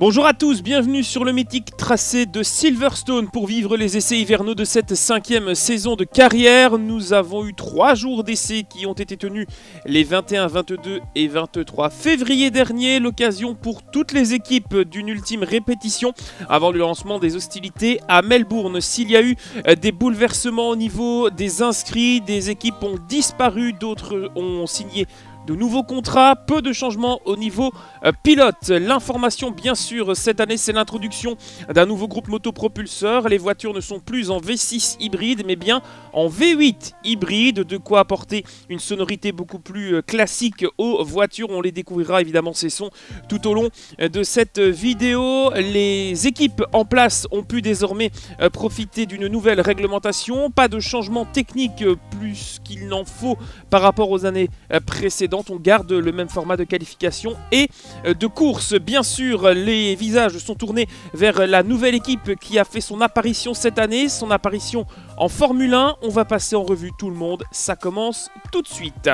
Bonjour à tous, bienvenue sur le mythique tracé de Silverstone pour vivre les essais hivernaux de cette cinquième saison de carrière. Nous avons eu trois jours d'essais qui ont été tenus les 21, 22 et 23 février dernier. L'occasion pour toutes les équipes d'une ultime répétition avant le lancement des hostilités à Melbourne. S'il y a eu euh, des bouleversements au niveau des inscrits, des équipes ont disparu, d'autres ont signé de nouveaux contrats, peu de changements au niveau euh, pilote. L'information, bien sûr, cette année, c'est l'introduction d'un nouveau groupe motopropulseur. Les voitures ne sont plus en V6 hybride, mais bien en V8 hybride, de quoi apporter une sonorité beaucoup plus euh, classique aux voitures. On les découvrira évidemment ces sons tout au long euh, de cette vidéo. Les équipes en place ont pu désormais profiter d'une nouvelle réglementation. Pas de changement technique plus qu'il n'en faut par rapport aux années précédentes on garde le même format de qualification et euh, de course. Bien sûr, les visages sont tournés vers la nouvelle équipe qui a fait son apparition cette année, son apparition en Formule 1. On va passer en revue tout le monde, ça commence tout de suite.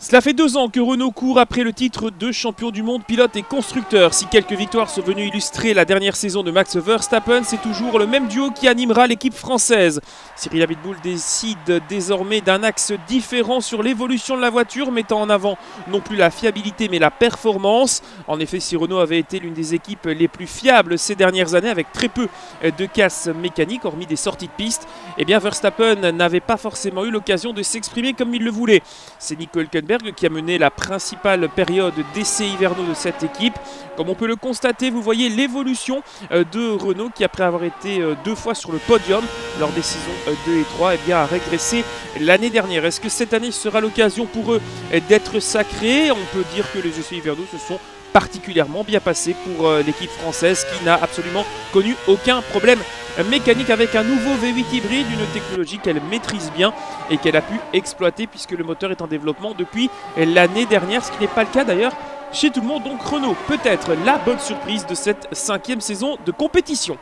Cela fait deux ans que Renault court après le titre de champion du monde pilote et constructeur. Si quelques victoires sont venues illustrer la dernière saison de Max Verstappen, c'est toujours le même duo qui animera l'équipe française. Cyril Abitboul décide désormais d'un axe différent sur l'évolution de la voiture, mettant en avant non plus la fiabilité mais la performance. En effet, si Renault avait été l'une des équipes les plus fiables ces dernières années avec très peu de casse mécanique, hormis des sorties de piste, eh bien Verstappen n'avait pas forcément eu l'occasion de s'exprimer comme il le voulait. C'est Nicole qui a mené la principale période d'essais hivernaux de cette équipe. Comme on peut le constater, vous voyez l'évolution euh, de Renault qui après avoir été euh, deux fois sur le podium lors des saisons 2 euh, et 3 eh bien, a régressé l'année dernière. Est-ce que cette année sera l'occasion pour eux d'être sacrés? On peut dire que les essais hivernaux se sont particulièrement bien passés pour l'équipe française qui n'a absolument connu aucun problème mécanique avec un nouveau V8 hybride, une technologie qu'elle maîtrise bien et qu'elle a pu exploiter puisque le moteur est en développement depuis l'année dernière, ce qui n'est pas le cas d'ailleurs chez tout le monde. Donc Renault peut être la bonne surprise de cette cinquième saison de compétition.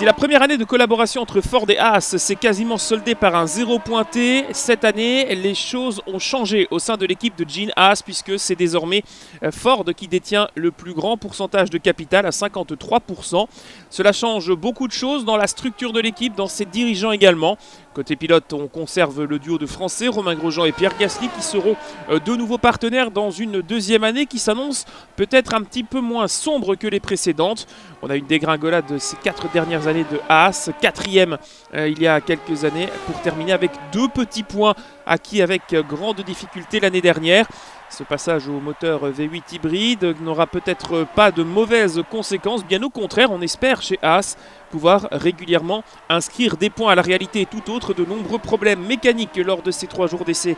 Si la première année de collaboration entre Ford et Haas s'est quasiment soldée par un zéro pointé, cette année, les choses ont changé au sein de l'équipe de Gene Haas puisque c'est désormais euh, Ford qui détient le plus grand pourcentage de capital à 53%. Cela change beaucoup de choses dans la structure de l'équipe, dans ses dirigeants également. Côté pilote, on conserve le duo de Français, Romain Grosjean et Pierre Gasly, qui seront euh, de nouveaux partenaires dans une deuxième année qui s'annonce peut-être un petit peu moins sombre que les précédentes. On a une dégringolade de ces quatre dernières années de Haas, quatrième euh, il y a quelques années, pour terminer avec deux petits points acquis avec grande difficulté l'année dernière. Ce passage au moteur V8 hybride n'aura peut-être pas de mauvaises conséquences, bien au contraire, on espère chez Haas pouvoir régulièrement inscrire des points à la réalité tout autre. De nombreux problèmes mécaniques lors de ces trois jours d'essai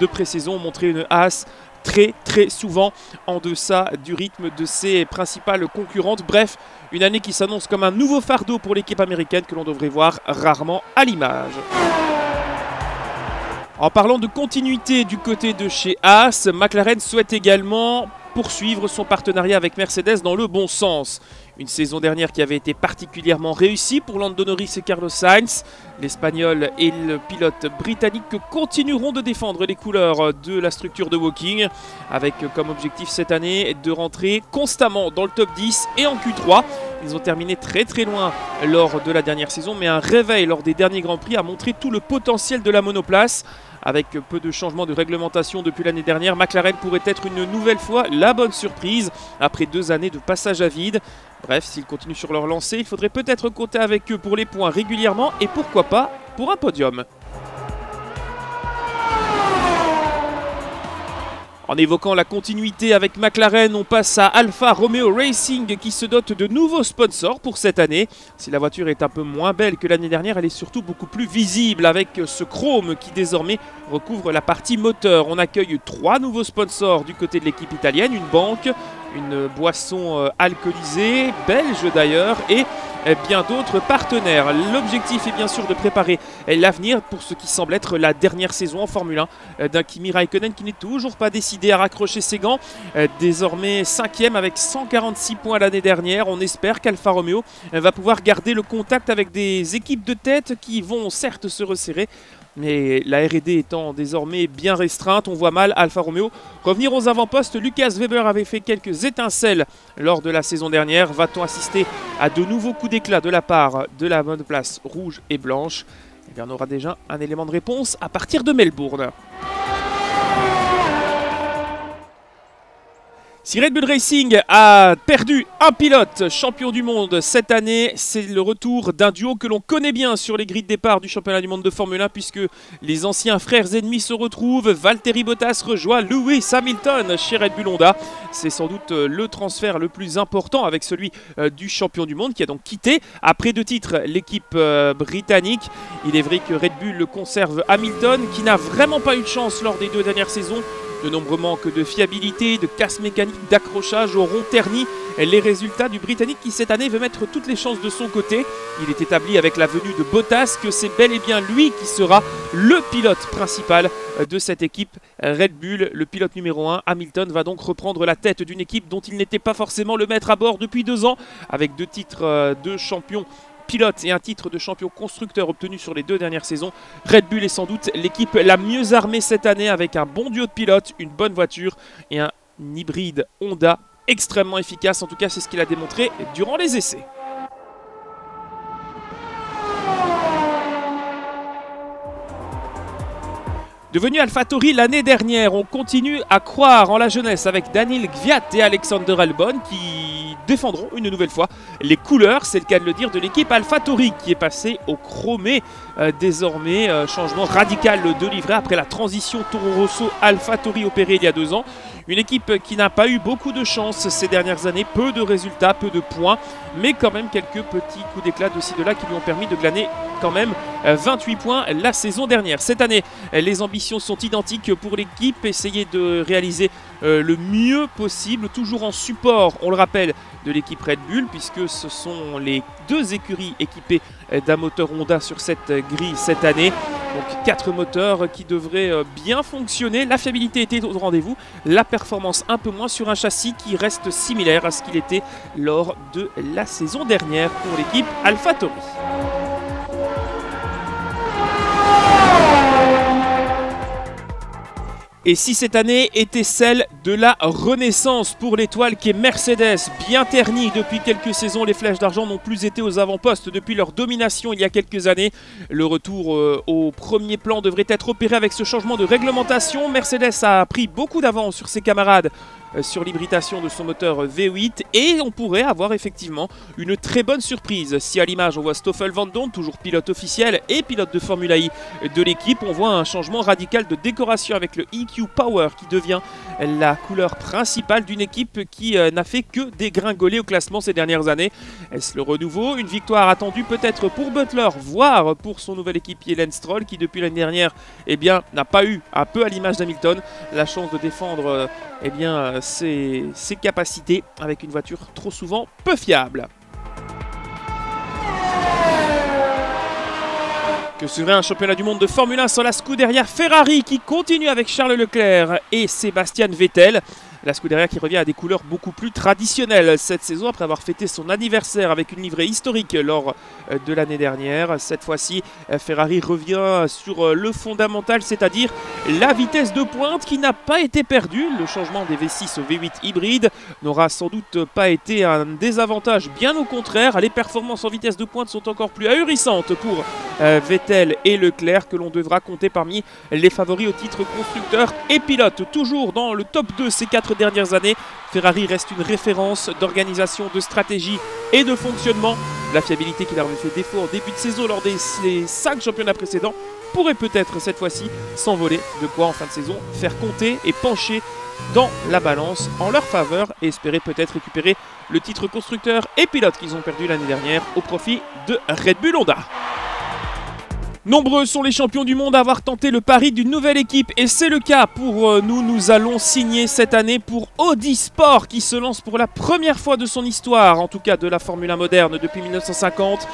de pré-saison ont montré une Haas très très souvent en deçà du rythme de ses principales concurrentes. Bref, une année qui s'annonce comme un nouveau fardeau pour l'équipe américaine que l'on devrait voir rarement à l'image. En parlant de continuité du côté de chez Haas, McLaren souhaite également poursuivre son partenariat avec Mercedes dans le bon sens. Une saison dernière qui avait été particulièrement réussie pour Lando Norris et Carlos Sainz. L'Espagnol et le pilote britannique continueront de défendre les couleurs de la structure de Woking, avec comme objectif cette année de rentrer constamment dans le top 10 et en Q3. Ils ont terminé très très loin lors de la dernière saison, mais un réveil lors des derniers Grands Prix a montré tout le potentiel de la monoplace. Avec peu de changements de réglementation depuis l'année dernière, McLaren pourrait être une nouvelle fois la bonne surprise après deux années de passage à vide. Bref, s'ils continuent sur leur lancée, il faudrait peut-être compter avec eux pour les points régulièrement et pourquoi pas pour un podium. En évoquant la continuité avec McLaren, on passe à Alfa Romeo Racing qui se dote de nouveaux sponsors pour cette année. Si la voiture est un peu moins belle que l'année dernière, elle est surtout beaucoup plus visible avec ce chrome qui désormais recouvre la partie moteur. On accueille trois nouveaux sponsors du côté de l'équipe italienne, une banque, une boisson euh, alcoolisée, belge d'ailleurs, et euh, bien d'autres partenaires. L'objectif est bien sûr de préparer euh, l'avenir pour ce qui semble être la dernière saison en Formule 1 d'un Kimi Raikkonen qui n'est toujours pas décidé à raccrocher ses gants. Désormais cinquième avec 146 points l'année dernière. On espère qu'Alfa Romeo va pouvoir garder le contact avec des équipes de tête qui vont certes se resserrer mais la R&D étant désormais bien restreinte, on voit mal Alfa Romeo revenir aux avant-postes. Lucas Weber avait fait quelques étincelles lors de la saison dernière. Va-t-on assister à de nouveaux coups d'éclat de la part de la bonne place rouge et blanche? Eh on aura déjà un élément de réponse à partir de Melbourne. Si Red Bull Racing a perdu un pilote champion du monde cette année, c'est le retour d'un duo que l'on connaît bien sur les grilles de départ du championnat du monde de Formule 1 puisque les anciens frères ennemis se retrouvent. Valtteri Bottas rejoint Lewis Hamilton chez Red Bull Honda. C'est sans doute le transfert le plus important avec celui euh, du champion du monde qui a donc quitté après deux titres l'équipe euh, britannique. Il est vrai que Red Bull conserve Hamilton qui n'a vraiment pas eu de chance lors des deux dernières saisons de nombreux manques de fiabilité, de casse mécanique, d'accrochage auront terni les résultats du Britannique qui cette année veut mettre toutes les chances de son côté. Il est établi avec la venue de Bottas que c'est bel et bien lui qui sera le pilote principal de cette équipe Red Bull. Le pilote numéro 1, Hamilton, va donc reprendre la tête d'une équipe dont il n'était pas forcément le maître à bord depuis deux ans, avec deux titres euh, de champion pilote et un titre de champion constructeur obtenu sur les deux dernières saisons, Red Bull est sans doute l'équipe la mieux armée cette année avec un bon duo de pilotes, une bonne voiture et un hybride Honda extrêmement efficace. En tout cas, c'est ce qu'il a démontré durant les essais. Devenu AlphaTauri l'année dernière, on continue à croire en la jeunesse avec Daniel Gviat et Alexander Albon qui défendront une nouvelle fois les couleurs, c'est le cas de le dire, de l'équipe AlphaTauri qui est passée au chromé euh, désormais. Euh, changement radical de livret après la transition Toro Rosso AlphaTauri opérée il y a deux ans. Une équipe qui n'a pas eu beaucoup de chance ces dernières années, peu de résultats, peu de points, mais quand même quelques petits coups d'éclat de ci de là qui lui ont permis de glaner quand même 28 euh, points la saison dernière. Cette année, les ambitions sont identiques pour l'équipe, essayer de réaliser euh, le mieux possible, toujours en support, on le rappelle, de l'équipe Red Bull, puisque ce sont les deux écuries équipées euh, d'un moteur Honda sur cette grille cette année. Donc quatre moteurs qui devraient bien fonctionner. La fiabilité était au rendez-vous, la performance un peu moins sur un châssis qui reste similaire à ce qu'il était lors de la saison dernière pour l'équipe AlphaTauri. Et si cette année était celle de la renaissance pour l'étoile qui est Mercedes, bien ternie depuis quelques saisons, les flèches d'argent n'ont plus été aux avant-postes depuis leur domination il y a quelques années. Le retour euh, au premier plan devrait être opéré avec ce changement de réglementation. Mercedes a pris beaucoup d'avance sur ses camarades sur l'hybridation de son moteur V8 et on pourrait avoir effectivement une très bonne surprise. Si à l'image on voit Stoffel Van toujours pilote officiel et pilote de Formula I de l'équipe, on voit un changement radical de décoration avec le EQ Power qui devient la couleur principale d'une équipe qui euh, n'a fait que dégringoler au classement ces dernières années. Est-ce le renouveau? Une victoire attendue peut-être pour Butler, voire pour son nouvel équipier Lance Stroll qui depuis l'année dernière eh n'a pas eu, un peu à l'image d'Hamilton, la chance de défendre euh, eh bien, ses, capacités avec une voiture trop souvent peu fiable. Que serait un championnat du monde de Formule 1 sans la Scuderia Ferrari qui continue avec Charles Leclerc et Sébastien Vettel? La Scuderia qui revient à des couleurs beaucoup plus traditionnelles cette saison après avoir fêté son anniversaire avec une livrée historique lors euh, de l'année dernière. Cette fois-ci, euh, Ferrari revient sur euh, le fondamental, c'est-à-dire la vitesse de pointe qui n'a pas été perdue. Le changement des V6 au V8 hybride n'aura sans doute pas été un désavantage, bien au contraire. Les performances en vitesse de pointe sont encore plus ahurissantes pour Vettel et Leclerc que l'on devra compter parmi les favoris au titre constructeur et pilote. Toujours dans le top 2 ces quatre dernières années, Ferrari reste une référence d'organisation, de stratégie et de fonctionnement. La fiabilité qu'il avait fait défaut en début de saison lors des 5 championnats précédents pourrait peut-être cette fois-ci s'envoler, de quoi en fin de saison faire compter et pencher dans la balance en leur faveur et espérer peut-être récupérer le titre constructeur et pilote qu'ils ont perdu l'année dernière au profit de Red Bull Honda. Nombreux sont les champions du monde à avoir tenté le pari d'une nouvelle équipe et c'est le cas pour euh, nous. Nous allons signer cette année pour Audi Sport qui se lance pour la première fois de son histoire, en tout cas de la Formule 1 moderne depuis 1950,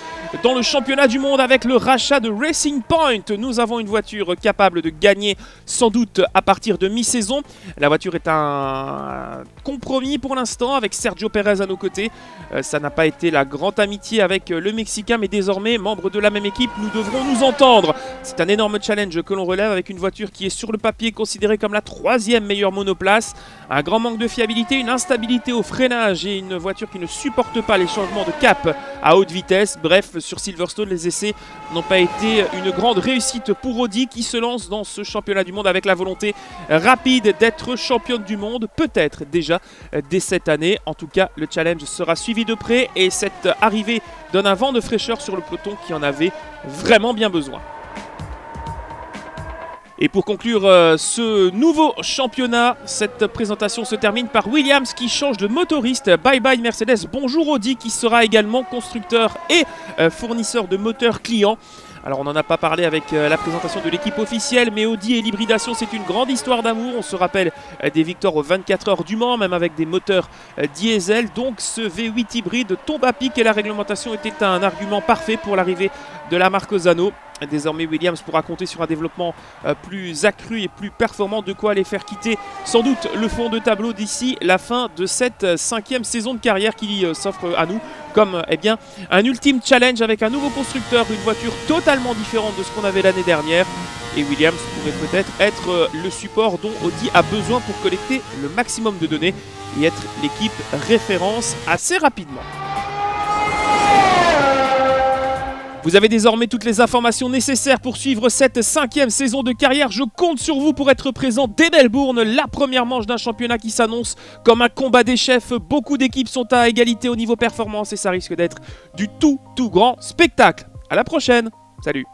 dans le championnat du monde avec le rachat de Racing Point. Nous avons une voiture capable de gagner sans doute à partir de mi-saison. La voiture est un compromis pour l'instant avec Sergio Perez à nos côtés. Euh, ça n'a pas été la grande amitié avec le Mexicain mais désormais membre de la même équipe, nous devrons nous entendre C'est un énorme challenge que l'on relève avec une voiture qui est sur le papier considérée comme la troisième meilleure monoplace. Un grand manque de fiabilité, une instabilité au freinage et une voiture qui ne supporte pas les changements de cap à haute vitesse. Bref, sur Silverstone, les essais n'ont pas été une grande réussite pour Audi qui se lance dans ce championnat du monde avec la volonté rapide d'être championne du monde, peut-être déjà dès cette année. En tout cas, le challenge sera suivi de près et cette arrivée donne un vent de fraîcheur sur le peloton qui en avait vraiment bien besoin. Et pour conclure euh, ce nouveau championnat, cette présentation se termine par Williams qui change de motoriste. Bye bye Mercedes, bonjour Audi qui sera également constructeur et euh, fournisseur de moteurs clients. Alors on n'en a pas parlé avec euh, la présentation de l'équipe officielle, mais Audi et l'hybridation c'est une grande histoire d'amour. On se rappelle des victoires aux 24 heures du Mans, même avec des moteurs diesel. Donc ce V8 hybride tombe à pic et la réglementation était un argument parfait pour l'arrivée de la marque. Désormais, Williams pourra compter sur un développement euh, plus accru et plus performant, de quoi les faire quitter sans doute le fond de tableau d'ici la fin de cette euh, cinquième saison de carrière qui euh, s'offre à nous comme eh bien, un ultime challenge avec un nouveau constructeur, une voiture totalement différente de ce qu'on avait l'année dernière. Et Williams pourrait peut-être être le support dont Audi a besoin pour collecter le maximum de données et être l'équipe référence assez rapidement. Vous avez désormais toutes les informations nécessaires pour suivre cette cinquième saison de carrière. Je compte sur vous pour être présent dès Melbourne, la première manche d'un championnat qui s'annonce comme un combat des chefs. Beaucoup d'équipes sont à égalité au niveau performance et ça risque d'être du tout tout grand spectacle. À la prochaine. Salut